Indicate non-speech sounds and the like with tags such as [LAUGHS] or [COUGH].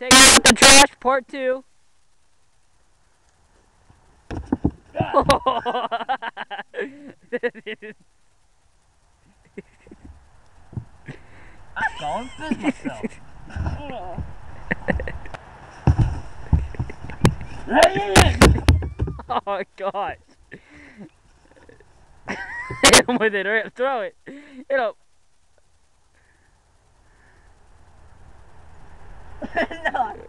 Take out the trash, part two. I'm going to myself. oh my gosh. Hit [LAUGHS] him with it, throw it. Hit him. [LAUGHS] no.